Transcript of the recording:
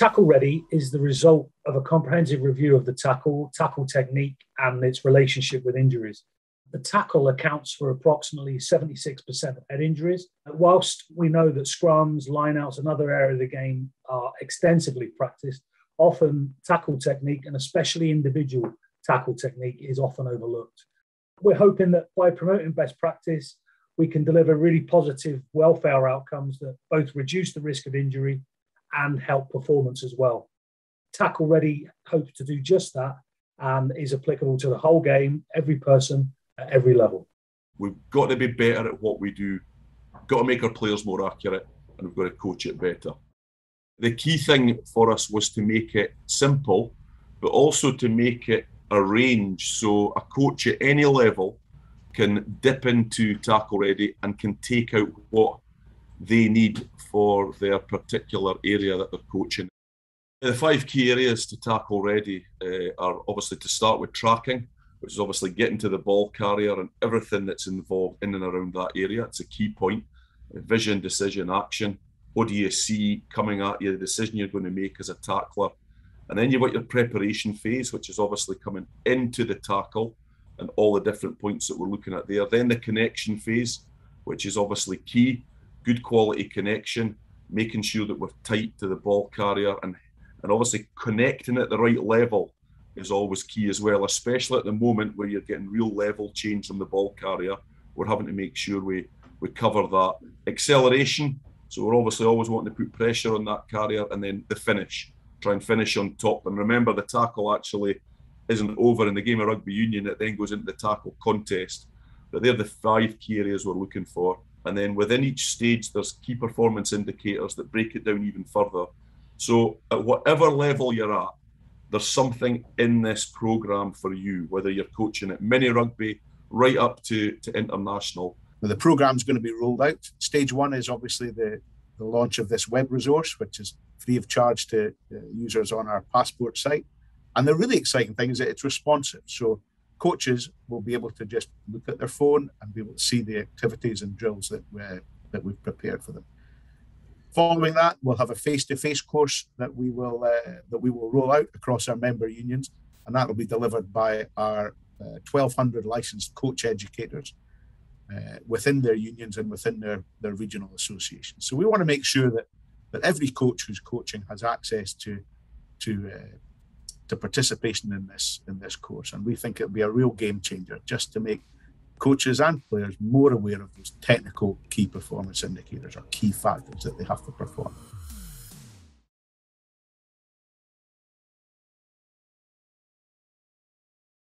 Tackle Ready is the result of a comprehensive review of the tackle, tackle technique, and its relationship with injuries. The tackle accounts for approximately 76% of head injuries. Whilst we know that scrums, lineouts, and other areas of the game are extensively practiced, often tackle technique, and especially individual tackle technique, is often overlooked. We're hoping that by promoting best practice, we can deliver really positive welfare outcomes that both reduce the risk of injury and help performance as well. Tackle Ready hopes to do just that and is applicable to the whole game, every person at every level. We've got to be better at what we do, got to make our players more accurate, and we've got to coach it better. The key thing for us was to make it simple, but also to make it a range so a coach at any level can dip into tackle ready and can take out what they need for their particular area that they're coaching. The five key areas to tackle ready uh, are obviously to start with tracking, which is obviously getting to the ball carrier and everything that's involved in and around that area. It's a key point. Vision, decision, action. What do you see coming at you? The decision you're going to make as a tackler. And then you've got your preparation phase, which is obviously coming into the tackle and all the different points that we're looking at there. Then the connection phase, which is obviously key good quality connection, making sure that we're tight to the ball carrier, and and obviously connecting at the right level is always key as well, especially at the moment where you're getting real level change from the ball carrier. We're having to make sure we we cover that acceleration. So we're obviously always wanting to put pressure on that carrier, and then the finish, try and finish on top. And remember, the tackle actually isn't over in the game of rugby union. It then goes into the tackle contest. But they're the five key areas we're looking for. And then within each stage, there's key performance indicators that break it down even further. So at whatever level you're at, there's something in this program for you, whether you're coaching at mini rugby right up to, to international. The program's going to be rolled out. Stage one is obviously the, the launch of this web resource, which is free of charge to uh, users on our passport site. And the really exciting thing is that it's responsive. So coaches will be able to just look at their phone and be able to see the activities and drills that we that we've prepared for them. Following that, we'll have a face-to-face course that we will uh, that we will roll out across our member unions, and that will be delivered by our uh, 1,200 licensed coach educators uh, within their unions and within their their regional associations. So we want to make sure that that every coach who's coaching has access to to uh, to participation in this in this course. And we think it'll be a real game changer just to make coaches and players more aware of those technical key performance indicators or key factors that they have to perform.